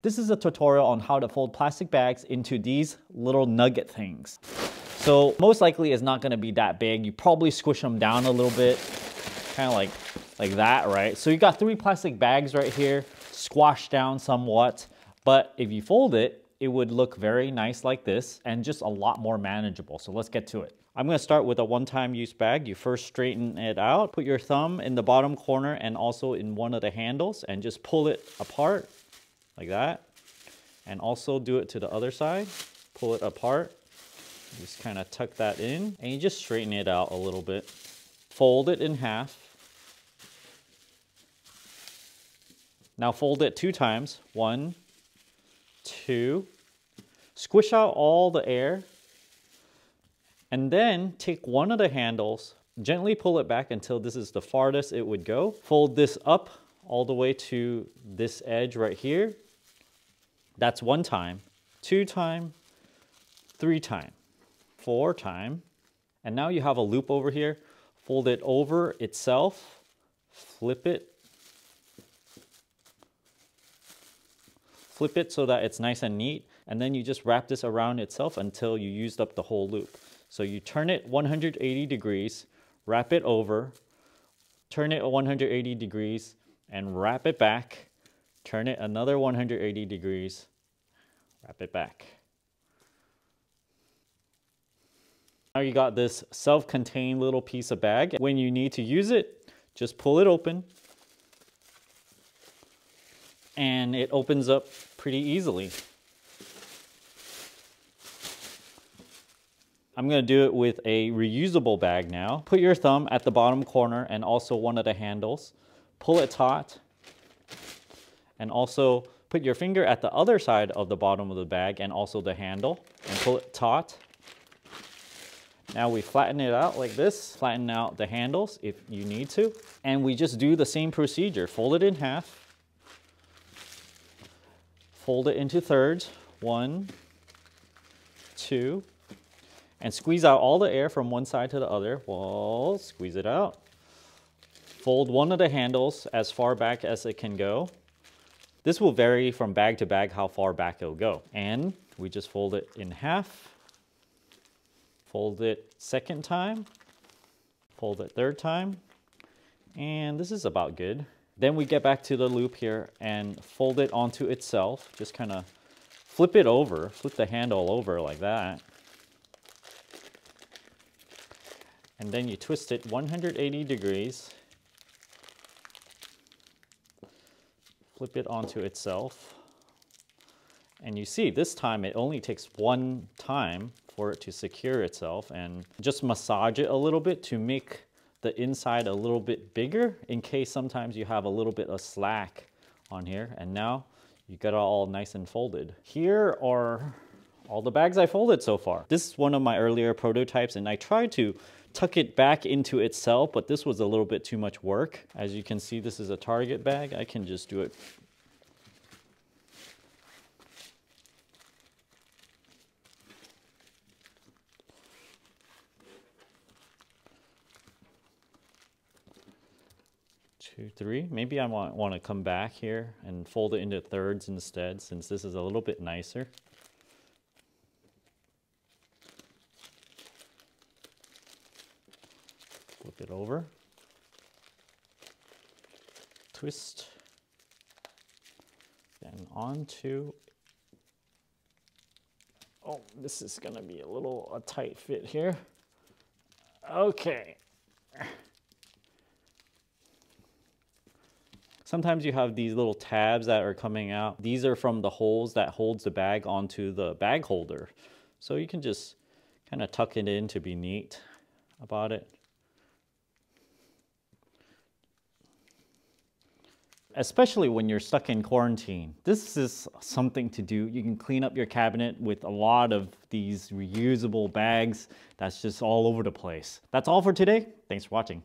This is a tutorial on how to fold plastic bags into these little nugget things. So most likely it's not gonna be that big. You probably squish them down a little bit, kind of like, like that, right? So you got three plastic bags right here, squashed down somewhat. But if you fold it, it would look very nice like this and just a lot more manageable. So let's get to it. I'm gonna start with a one-time use bag. You first straighten it out, put your thumb in the bottom corner and also in one of the handles and just pull it apart like that. And also do it to the other side, pull it apart. Just kind of tuck that in and you just straighten it out a little bit. Fold it in half. Now fold it two times. One, two. Squish out all the air and then take one of the handles, gently pull it back until this is the farthest it would go. Fold this up all the way to this edge right here. That's one time, two time, three time, four time. And now you have a loop over here. Fold it over itself, flip it, flip it so that it's nice and neat. And then you just wrap this around itself until you used up the whole loop. So you turn it 180 degrees, wrap it over, turn it 180 degrees, and wrap it back. Turn it another 180 degrees, wrap it back. Now you got this self-contained little piece of bag. When you need to use it, just pull it open and it opens up pretty easily. I'm gonna do it with a reusable bag now. Put your thumb at the bottom corner and also one of the handles. Pull it taut. And also put your finger at the other side of the bottom of the bag and also the handle and pull it taut. Now we flatten it out like this, flatten out the handles if you need to. And we just do the same procedure. Fold it in half. Fold it into thirds. One, two, and squeeze out all the air from one side to the other. Well, squeeze it out. Fold one of the handles as far back as it can go. This will vary from bag to bag how far back it'll go. And we just fold it in half. Fold it second time. Fold it third time. And this is about good. Then we get back to the loop here and fold it onto itself. Just kind of flip it over, flip the handle over like that. and then you twist it 180 degrees, flip it onto itself, and you see this time it only takes one time for it to secure itself and just massage it a little bit to make the inside a little bit bigger in case sometimes you have a little bit of slack on here and now you got it all nice and folded. Here are all the bags I folded so far. This is one of my earlier prototypes and I tried to tuck it back into itself, but this was a little bit too much work. As you can see, this is a Target bag. I can just do it two, three. Maybe I want, want to come back here and fold it into thirds instead since this is a little bit nicer. Flip it over, twist, then onto, oh, this is gonna be a little a tight fit here. Okay. Sometimes you have these little tabs that are coming out. These are from the holes that holds the bag onto the bag holder. So you can just kind of tuck it in to be neat about it. Especially when you're stuck in quarantine. This is something to do. You can clean up your cabinet with a lot of these reusable bags that's just all over the place. That's all for today. Thanks for watching.